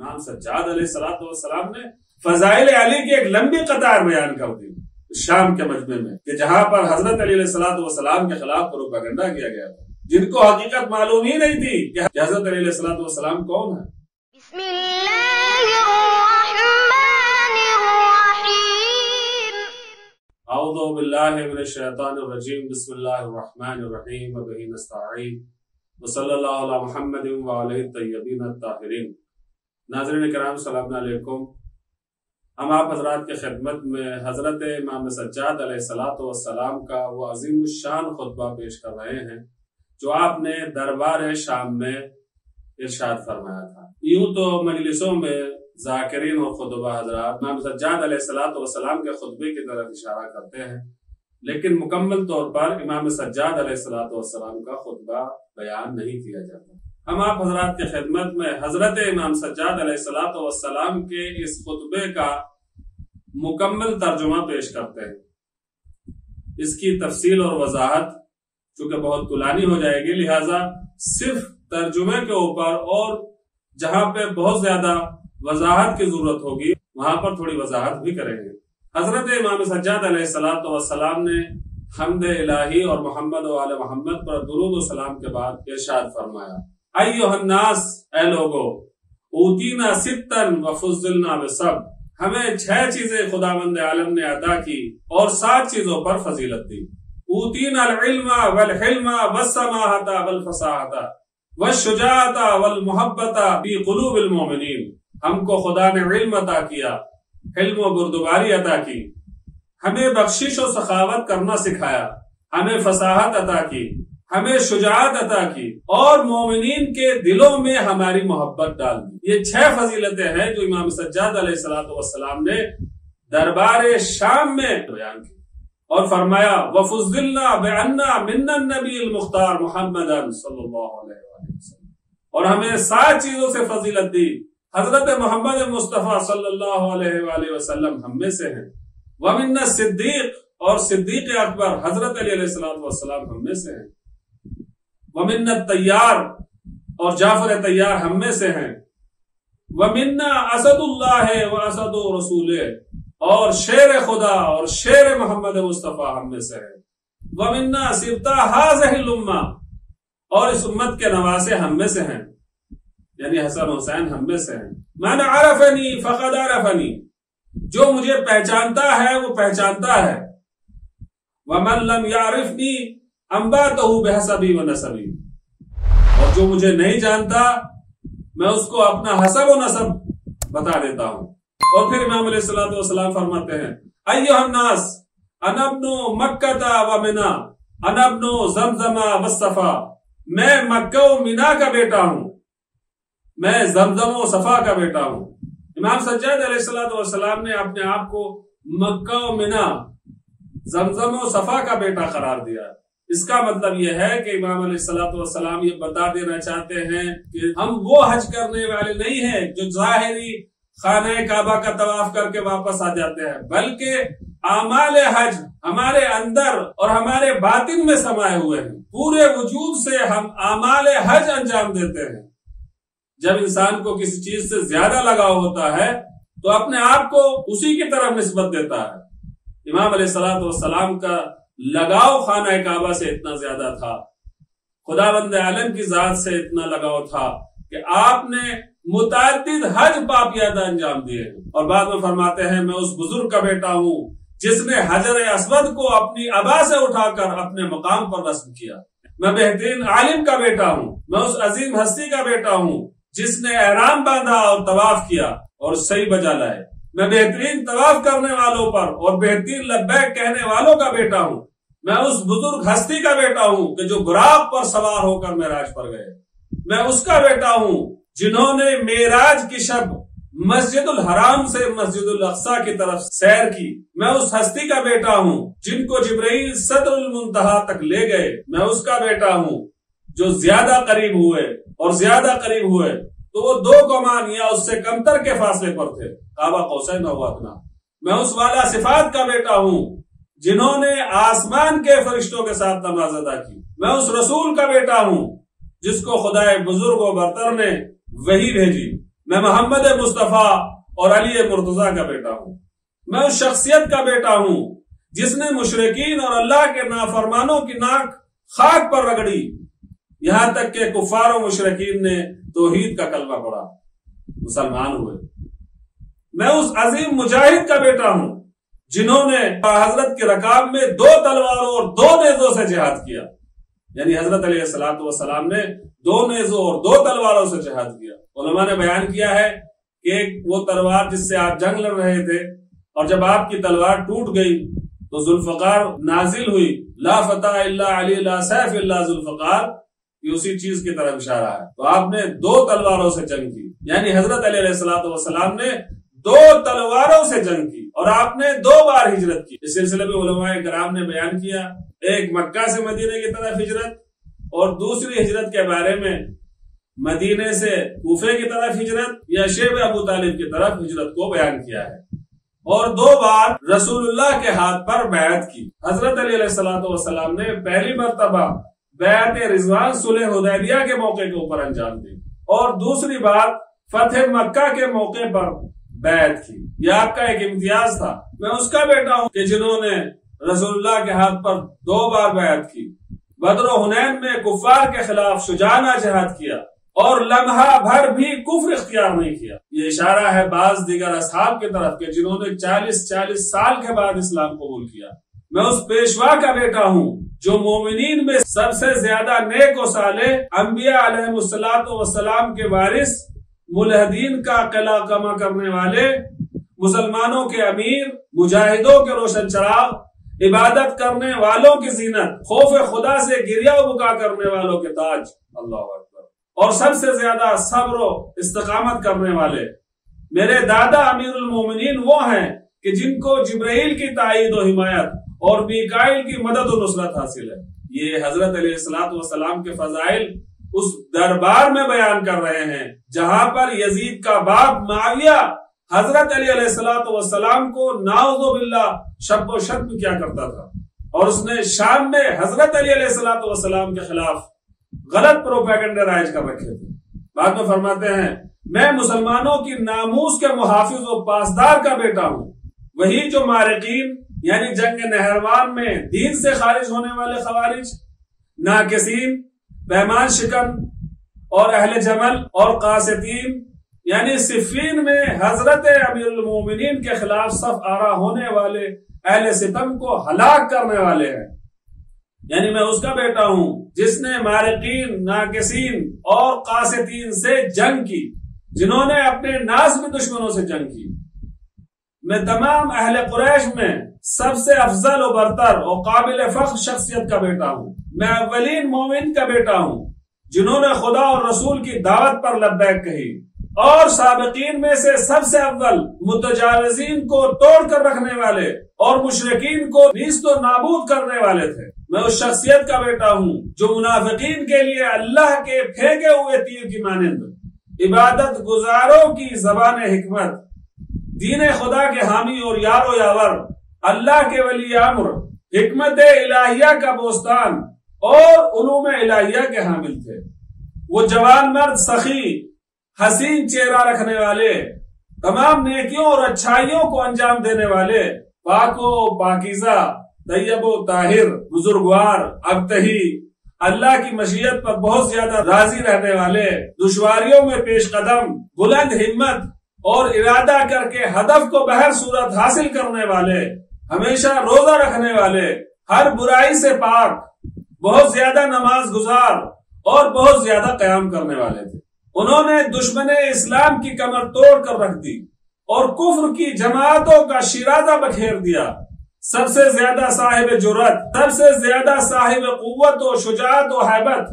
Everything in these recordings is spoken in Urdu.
امام سجاد علیہ السلام والسلام نے فضائل علی کی ایک لمبی قطار بیان کر دی شام کے مجمع میں کہ جہاں پر حضرت علی علیہ السلام والسلام کے خلاف پروپاگنڈا کیا گیا تھا۔ جن کو حقیقت معلوم ہی نہیں تھی کہ حضرت علی علیہ السلام والسلام کون ہے بسم الله الرحمن الرحيم اعوذ باللہ من الشیطان الرجیم۔ بسم اللہ الرحمن الرحیم۔ وبہ نستعین۔ وصلی اللہ علی محمد وعلیہ الطیبین الطاہرین۔ ناظرین کرام السلام علیکم۔ ہم آپ حضرات کے خدمت میں حضرت امام سجاد علیہ السلاۃ والسلام کا وہ عظیم الشان خطبہ پیش کر رہے ہیں، جو آپ نے دربار شام میں ارشاد فرمایا تھا۔ یوں تو مجلسوں میں ذاکرین اور خطبہ حضرات امام سجاد علیہ السلاۃ والسلام کے خطبے کی طرف اشارہ کرتے ہیں، لیکن مکمل طور پر امام سجاد علیہ السلاۃ والسلام کا خطبہ بیان نہیں کیا جاتا۔ ہم آپ حضرات کی خدمت میں حضرت امام سجاد علیہ السلاۃ والسلام کے اس خطبے کا مکمل ترجمہ پیش کرتے ہیں۔ اس کی تفصیل اور وضاحت چونکہ بہت طولانی ہو جائے گی، لہذا صرف ترجمے کے اوپر اور جہاں پہ بہت زیادہ وضاحت کی ضرورت ہوگی، وہاں پر تھوڑی وضاحت بھی کریں گے۔ حضرت امام سجاد علیہ السلاۃ والسلام نے حمد الہی اور محمد و علیہ محمد پر درود و سلام کے بعد ارشاد فرمایا۔ ایوہ الناس، اے لوگو، اوتینا ستن و فضلنا بسب۔ ہمیں چھ چیزیں خداوند عالم نے عطا کی اور سات چیزوں پر فضیلت دی۔ اوتینا العلم والحلم والسماحتا والفصاحتا والشجاعتا والمحبتا فی قلوب المومنین ہم کو خدا نے علم عطا کیا حلم و بردباری عطا کی۔ ہمیں بخشش و سخاوت کرنا سکھایا۔ ہمیں فصاحت عطا کی۔ ہمیں شجاعت عطا کی اور مومنین کے دلوں میں ہماری محبت ڈال دی۔ یہ چھ فضیلتیں ہیں جو امام سجاد علیہ السلاۃ والسلام نے دربار شام میں بیان کی۔ اور فرمایا وفز اللہ من النبی المختار محمد صلی اللہ علیہ وسلم۔ اور ہمیں سات چیزوں سے فضیلت دی۔ حضرت محمد مصطفیٰ صلی اللہ علیہ وآلہ وسلم ہم میں سے ہیں۔ ومن صدیق اور صدیق اکبر حضرت علی علیہ السلام والسلام ہم میں سے ہیں۔ ومن تیار اور جعفر تیار ہم میں سے ہیں۔ ومنا اسد اللہ و اسد و رسول، اور شیر خدا اور شیر محمد مصطفیٰ ہم میں سے ہے ومنا سبتا حاضح الامہ، اور اس امت کے نواسے ہم میں سے ہیں۔ یعنی حسن حسین ہم میں سے ہیں۔ من عرفنی فقد عرفنی، جو مجھے پہچانتا ہے، وہ پہچانتا ہے۔ ومن لم یعرفنی امبا تو بحسبی و نصبی اور جو مجھے نہیں جانتا، میں اس کو اپنا حسب و نصب بتا دیتا ہوں۔ اور پھر امام علیہ السلام والسلام فرماتے ہیں ایوہ الناس انبنو مکتا و منا انبنو زمزمہ و میں مکہ و منا کا بیٹا ہوں۔ میں زمزم و صفا کا بیٹا ہوں۔ امام سجاد علیہ السلام والسلام نے اپنے آپ کو مکہ و منا زمزم و صفا کا بیٹا قرار دیا۔ اس کا مطلب یہ ہے کہ امام علیہ السلاۃ والسلام یہ بتا دینا چاہتے ہیں کہ ہم وہ حج کرنے والے نہیں ہیں جو ظاہری خانہ کعبہ کا طواف کر کے واپس آ جاتے ہیں، بلکہ اعمال حج ہمارے اندر اور ہمارے باطن میں سمائے ہوئے ہیں۔ پورے وجود سے ہم اعمال حج انجام دیتے ہیں۔ جب انسان کو کسی چیز سے زیادہ لگاؤ ہوتا ہے، تو اپنے آپ کو اسی کی طرف نسبت دیتا ہے۔ امام علیہ السلاۃ والسلام کا لگاؤ خانہ کعبہ سے اتنا زیادہ تھا۔ خدا بند عالم کی ذات سے اتنا لگاؤ تھا کہ آپ نے متعدد حج پاپیادہ انجام دیے۔ اور بعد میں فرماتے ہیں، میں اس بزرگ کا بیٹا ہوں جس نے حجر اسود کو اپنی ابا سے اٹھا کر اپنے مقام پر رسم کیا۔ میں بہترین عالم کا بیٹا ہوں۔ میں اس عظیم ہستی کا بیٹا ہوں جس نے احرام باندھا اور طواف کیا اور صحیح بجا لائے۔ میں بہترین طواف کرنے والوں پر اور بہترین لبیک کہنے والوں کا بیٹا ہوں۔ میں اس بزرگ ہستی کا بیٹا ہوں کہ جو براق پر سوار ہو کر میراج پر گئے۔ میں اس کا بیٹا ہوں جنہوں نے میراج کی شب مسجد الحرام سے مسجد الاقصا کی طرف سیر کی۔ میں اس ہستی کا بیٹا ہوں جن کو جبرائیل صدر المنتہا تک لے گئے۔ میں اس کا بیٹا ہوں جو زیادہ قریب ہوئے اور زیادہ قریب ہوئے۔ تو وہ دو کمان یا اس سے کمتر کے فاصلے پر تھے۔ کعبہ قوسین ہوا اتنا میں اس والا صفات کا بیٹا ہوں جنہوں نے آسمان کے فرشتوں کے ساتھ نماز ادا کی۔ میں اس رسول کا بیٹا ہوں جس کو خدا بزرگ و برتر نے وہی بھیجی۔ میں محمد مصطفیٰ اور علی مرتضی کا بیٹا ہوں۔ میں اس شخصیت کا بیٹا ہوں جس نے مشرقین اور اللہ کے نافرمانوں کی ناک خاک پر رگڑی۔ یہاں تک کہ کفار و مشرقین نے توحید کا کلمہ پڑا مسلمان ہوئے۔ میں اس عظیم مجاہد کا بیٹا ہوں، جنہوں نے حضرت کے رکاب میں دو تلواروں اور دو نیزوں سے جہاد کیا۔ یعنی حضرت علیہ السلاۃ والسلام نے دو نیزوں اور دو تلواروں سے جہاد کیا۔ علماء نے بیان کیا ہے کہ وہ تلوار جس سے آپ جنگ لڑ رہے تھے اور جب آپ کی تلوار ٹوٹ گئی تو ذوالفقار نازل ہوئی۔ لا فتح اللہ علی اللہ سیف اللہ ذوالفقار۔ یہ اسی چیز کی طرف اشارہ ہے۔ تو آپ نے دو تلواروں سے جنگ کی۔ یعنی حضرت علیہ السلاۃ والسلام نے دو تلواروں سے جنگ کی اور آپ نے دو بار ہجرت کی۔ اس سلسلے میں علماء کرام نے بیان کیا، ایک مکہ سے مدینے کی طرف ہجرت اور دوسری ہجرت کے بارے میں مدینے سے کوفے کی طرف ہجرت یا شیب ابو طالب کی طرف ہجرت کو بیان کیا ہے۔ اور دو بار رسول اللہ کے ہاتھ پر بیعت کی۔ حضرت علی علیہ السلام والسلام نے پہلی مرتبہ بیعت رضوان صلح حدیبیہ کے موقع کے اوپر انجام دی۔ اور دوسری بار فتح مکہ کے موقع پر بیعت کی۔ یہ آپ کا ایک امتیاز تھا۔ میں اس کا بیٹا ہوں کہ جنہوں نے رسول اللہ کے ہاتھ پر دو بار بیعت کی۔ بدر و حنین میں کفار کے خلاف شجانہ جہاد کیا اور لمحہ بھر بھی کفر اختیار نہیں کیا۔ یہ اشارہ ہے بعض دیگر اصحاب کی طرف کے جنہوں نے چالیس چالیس سال کے بعد اسلام قبول کیا۔ میں اس پیشوا کا بیٹا ہوں جو مومنین میں سب سے زیادہ نیک و صالح انبیاء علیہ السلاط وسلام کے وارث، ملحدین کا قلعہ کما کرنے والے، مسلمانوں کے امیر، مجاہدوں کے روشن چراغ، عبادت کرنے والوں کی زینت، خوف خدا سے گریا بکا کرنے والوں کے تاج۔ اللہ اکبر۔ اور سب سے زیادہ صبر و استقامت کرنے والے۔ میرے دادا امیر المومنین وہ ہیں کہ جن کو جبرائیل کی تائید و حمایت اور بیکائل کی مدد و نصرت حاصل ہے۔ یہ حضرت علیہ السلاۃ والسلام کے فضائل اس دربار میں بیان کر رہے ہیں، جہاں پر یزید کا باپ معاویہ حضرت علی علیہ السلاۃ والسلام کو ناؤز باللہ شب و شب کیا کرتا تھا۔ اور اس نے شام میں حضرت علی علیہ السلاۃ والسلام کے خلاف غلط پروپیگنڈے رائج کر رکھے تھے۔ بعد میں فرماتے ہیں، میں مسلمانوں کی ناموس کے محافظ و پاسدار کا بیٹا ہوں، وہی جو مارکین یعنی جنگ نہروان میں دین سے خارج ہونے والے خوارج، ناکسین پیمان شکن اور اہل جمل اور قاسطین یعنی صفین میں حضرت امیر المومنین کے خلاف صف آرا ہونے والے اہل ستم کو ہلاک کرنے والے ہیں۔ یعنی میں اس کا بیٹا ہوں جس نے مارکین ناقصین اور قاسطین سے جنگ کی، جنہوں نے اپنے نازم دشمنوں سے جنگ کی۔ میں تمام اہل قریش میں سب سے افضل و برتر اور قابل فخر شخصیت کا بیٹا ہوں۔ میں اولین مومن کا بیٹا ہوں، جنہوں نے خدا اور رسول کی دعوت پر لبیک کہی۔ اور سابقین میں سے سب سے اول متجاوزین کو توڑ کر رکھنے والے اور مشرقین کو نیست و نابود کرنے والے تھے۔ میں اس شخصیت کا بیٹا ہوں جو منافقین کے لیے اللہ کے پھینکے ہوئے تیر کی مانند، عبادت گزاروں کی زبان حکمت دین خدا کے حامی اور یار و یاور، اللہ کے ولی عمر حکمت الہیہ کا بوستان اور علوم الہیہ کے حامل تھے۔ وہ جوان مرد، سخی، حسین چہرہ رکھنے والے، تمام نیکیوں اور اچھائیوں کو انجام دینے والے، پاک و پاکیزہ، طیب و طاہر، بزرگوار، ابتہی، اللہ کی مشیت پر بہت زیادہ راضی رہنے والے، دشواریوں میں پیش قدم، بلند ہمت اور ارادہ کر کے ہدف کو بہر صورت حاصل کرنے والے، ہمیشہ روزہ رکھنے والے، ہر برائی سے پاک، بہت زیادہ نماز گزار اور بہت زیادہ قیام کرنے والے تھے۔ انہوں نے دشمن اسلام کی کمر توڑ کر رکھ دی اور کفر کی جماعتوں کا شیرازہ بکھیر دیا۔ سب سے زیادہ صاحب جرت سب سے زیادہ صاحب قوت و شجاعت و حیبت،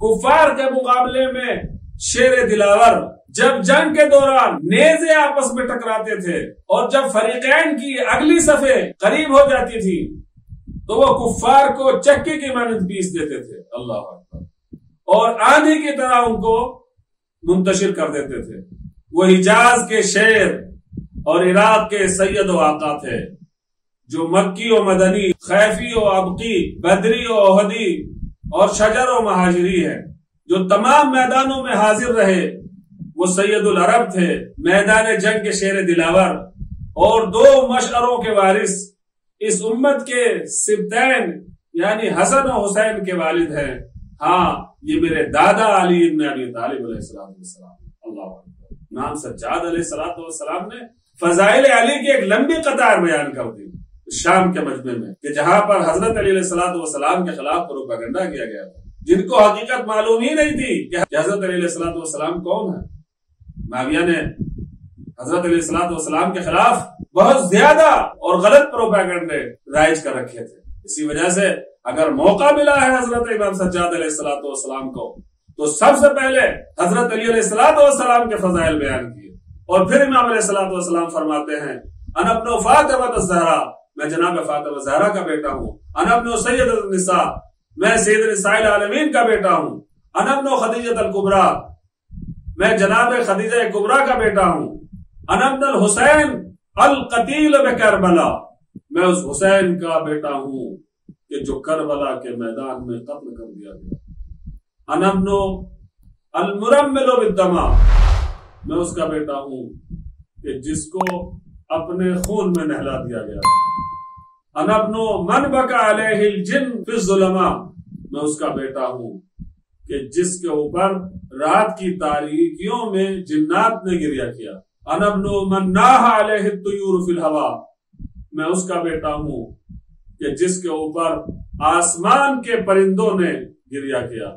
کفار کے مقابلے میں شیر دلاور۔ جب جنگ کے دوران نیزے آپس میں ٹکراتے تھے اور جب فریقین کی اگلی صفحے قریب ہو جاتی تھی، تو وہ کفار کو چکی کی مانند پیس دیتے تھے۔ اللہ اکبر۔ اور آندھی کی طرح ان کو منتشر کر دیتے تھے۔ وہ حجاز کے شیر اور عراق کے سید و آقا تھے، جو مکی و مدنی، خیفی و ابقی، بدری و عہدی اور شجر و مہاجری ہے جو تمام میدانوں میں حاضر رہے۔ وہ سید العرب تھے، میدان جنگ کے شیر دلاور۔ اور دو مشعروں کے وارث اس امت کے سبتین یعنی حسن و حسین کے والد ہیں۔ ہاں یہ میرے دادا علی ابن ابی طالب علیہ السلام اللہ اکبر۔ نام سجاد علیہ السلام والسلام نے فضائل علی کی ایک لمبی قطار بیان کر دی۔ شام کے مجمع میں، کہ جہاں پر حضرت علی علیہ السلام والسلام کے خلاف پروپیگنڈا کیا گیا تھا۔ جن کو حقیقت معلوم ہی نہیں تھی کہ حضرت علی علیہ السلام والسلام کون ہے معاویہ نے حضرت علیہ السلام والسلام کے خلاف بہت زیادہ اور غلط پروپیگنڈے رائج کر رکھے تھے۔ اسی وجہ سے اگر موقع ملا ہے حضرت امام سجاد علیہ السلام والسلام کو، تو سب سے پہلے حضرت علی علیہ السلام والسلام کے فضائل بیان کیے۔ اور پھر امام علیہ السلام والسلام فرماتے ہیں ان ابن فاطمہ الزہرا میں جناب فاطمہ زہرا کا بیٹا ہوں۔ ان ابن سید النساء میں سید نساء العالمین کا بیٹا ہوں۔ ان ابن خدیجۃ الکبرا میں جناب خدیجہ کبرا کا بیٹا ہوں۔ ان ابن الحسین القتیل بکربلا میں اس حسین کا بیٹا ہوں کہ جو کربلا کے میدان میں قتل کر دیا گیا۔ ان ابن المرمل بالدماء۔ میں اس کا بیٹا ہوں کہ جس کو اپنے خون میں نہلا دیا گیا۔ ان ابن من بکا علیہ الجن فی الظلماء۔ میں اس کا بیٹا ہوں کہ جس کے اوپر رات کی تاریکیوں میں جنات نے گریا کیا۔ ان من علیہ الطیور فی الہوا۔ میں اس کا بیٹا ہوں کہ جس کے اوپر آسمان کے پرندوں نے گریا کیا۔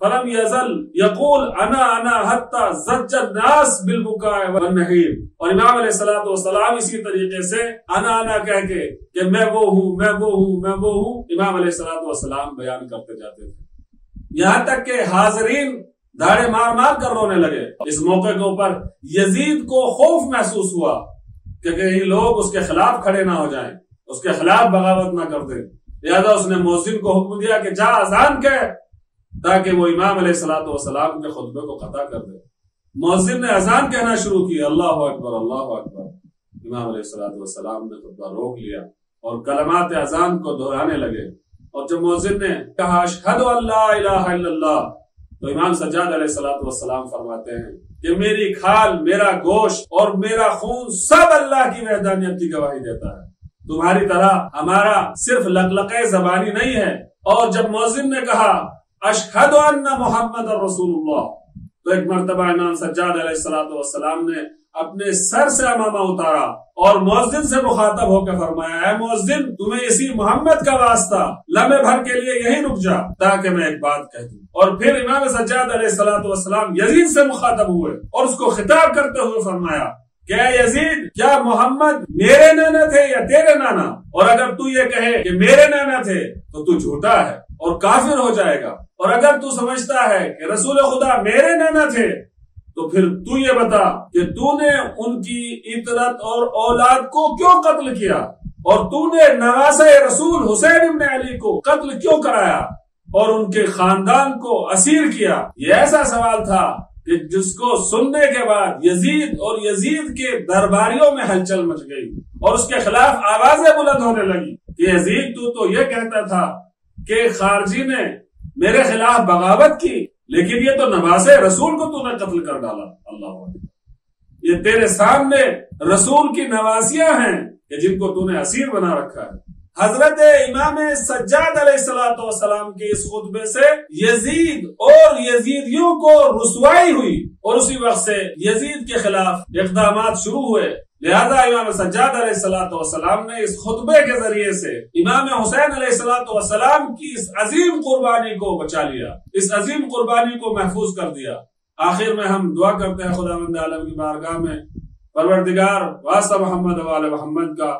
فلم یزل یقول انا انا حتی زج الناس بالبکاء والنحیر اور امام علیہ الصلوۃ والسلام اسی طریقے سے انا انا کہہ کے کہ میں وہ ہوں، میں وہ ہوں، میں وہ ہوں، امام علیہ الصلوۃ والسلام بیان کرتے جاتے تھے۔ یہاں تک کہ حاضرین داڑے مار مار کر رونے لگے۔ اس موقع کے اوپر یزید کو خوف محسوس ہوا کہ کہیں لوگ اس کے خلاف کھڑے نہ ہو جائیں، اس کے خلاف بغاوت نہ کر دیں۔ لہذا اس نے مؤذن کو حکم دیا کہ جا اذان کہ تاکہ وہ امام علیہ السلاۃ والسلام کے خطبے کو قطع کر دے۔ مؤذن نے اذان کہنا شروع کی، اللہ اکبر اللہ اکبر۔ امام علیہ السلاۃ والسلام نے خطبہ روک لیا اور کلمات اذان کو دہرانے لگے۔ اور جب مؤذن نے کہا اشہد اللہ الہ الا اللہ، تو امام سجاد علیہ السلاۃ والسلام فرماتے ہیں کہ میری کھال، میرا گوشت اور میرا خون سب اللہ کی وحدانیت کی گواہی دیتا ہے۔ تمہاری طرح ہمارا صرف لقلق زبانی نہیں ہے۔ اور جب مؤذن نے کہا اشہد ان محمد رسول اللہ، تو ایک مرتبہ امام سجاد علیہ السلام والسلام نے اپنے سر سے امامہ اتارا اور مؤذن سے مخاطب ہو کے فرمایا، اے مؤذن، تمہیں اسی محمد کا واسطہ لمحے بھر کے لیے یہی رک جا تاکہ میں ایک بات کہہ دوں۔ اور پھر امام سجاد علیہ السلام والسلام یزید سے مخاطب ہوئے اور اس کو خطاب کرتے ہوئے فرمایا کیا یزید، کیا محمد میرے نانا تھے یا تیرے نانا؟ اور اگر تو یہ کہے کہ میرے نانا تھے تو تو جھوٹا ہے اور کافر ہو جائے گا۔ اور اگر تو سمجھتا ہے کہ رسول خدا میرے نانا تھے تو پھر تو یہ بتا کہ تو نے ان کی عطرت اور اولاد کو کیوں قتل کیا؟ اور تو نے نواز رسول حسین ابن علی کو قتل کیوں کرایا؟ اور ان کے خاندان کو اسیر کیا؟ یہ ایسا سوال تھا کہ جس کو سننے کے بعد یزید اور یزید کے درباریوں میں ہلچل مچ گئی اور اس کے خلاف آوازیں بلند ہونے لگی کہ یزید تو تو یہ کہتا تھا کہ خارجی نے میرے خلاف بغاوت کی لیکن یہ تو نواز رسول کو تو نے قتل کر ڈالا، اللہ یہ تیرے سامنے رسول کی نوازیاں ہیں کہ جن کو تو نے اسیر بنا رکھا ہے۔ حضرت امام سجاد علیہ السلاۃ والسلام کے اس خطبے سے یزید اور یزیدیوں کو رسوائی ہوئی اور اسی وقت سے یزید کے خلاف اقدامات شروع ہوئے۔ لہذا امام سجاد علیہ السلاۃ والسلام نے اس خطبے کے ذریعے سے امام حسین علیہ السلاۃ والسلام کی اس عظیم قربانی کو بچا لیا، اس عظیم قربانی کو محفوظ کر دیا۔ آخر میں ہم دعا کرتے ہیں خدا مند عالم کی بارگاہ میں، پروردگار، واسطہ محمد وال محمد کا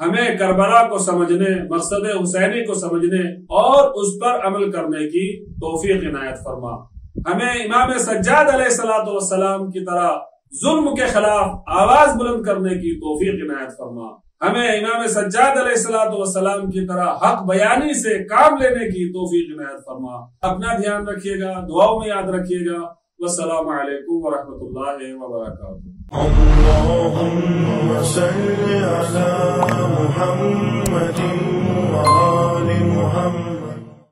ہمیں کربلا کو سمجھنے، مقصد حسینی کو سمجھنے اور اس پر عمل کرنے کی توفیق عنایت فرما۔ ہمیں امام سجاد علیہ السلاۃ والسلام کی طرح ظلم کے خلاف آواز بلند کرنے کی توفیق عنایت فرما۔ ہمیں امام سجاد علیہ السلاۃ والسلام کی طرح حق بیانی سے کام لینے کی توفیق عنایت فرما۔ اپنا دھیان رکھیے گا، دعاؤں میں یاد رکھیے گا۔ والسلام علیکم ورحمۃ اللہ وبرکاتہ۔ اللهم صل على محمد